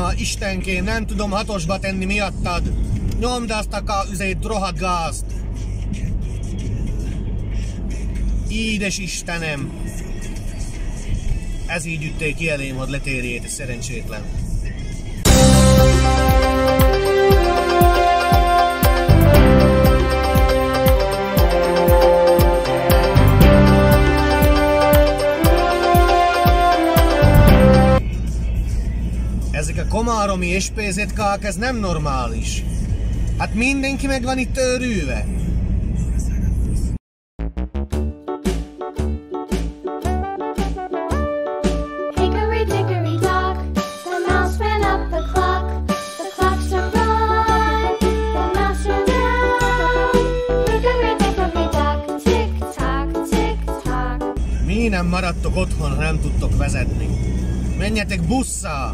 Néma, Istenkém, nem tudom hatosba tenni miattad. Nyomd azt a ka, üzét rohadt gázt. Édes Istenem! Ez így ütték ki elém, hogy letérjét, szerencsétlen. Komáromi és pénzetkák, ez nem normális. Hát mindenki meg van itt őrülve. Mi nem maradtok otthon, ha nem tudtok vezetni? Menjetek busszá!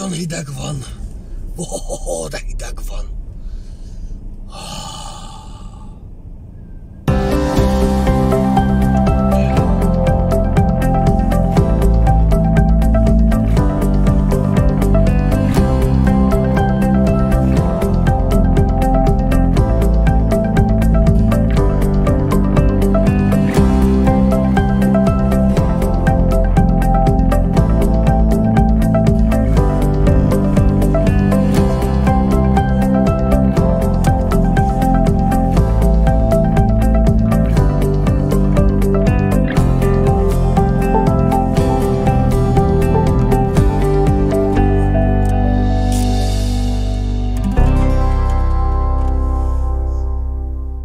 Nagyon hideg van. Oh, de hideg van.